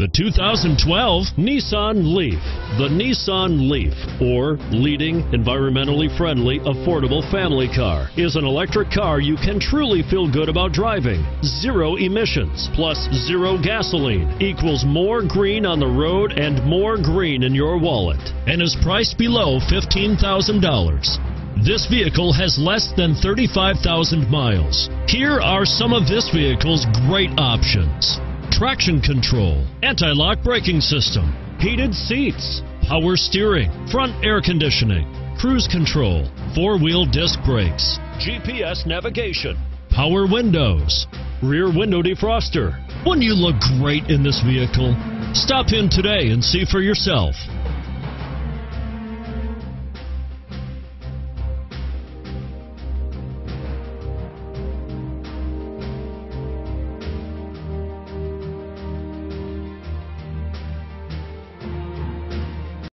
The 2012 Nissan Leaf. The Nissan Leaf, or leading, environmentally friendly, affordable family car, is an electric car you can truly feel good about driving. Zero emissions plus zero gasoline equals more green on the road and more green in your wallet and is priced below $15,000. This vehicle has less than 35,000 miles. Here are some of this vehicle's great options traction control, anti lock braking system, heated seats, power steering, front air conditioning, cruise control, four wheel disc brakes, GPS navigation, power windows, rear window defroster. Wouldn't you look great in this vehicle? Stop in today and see for yourself.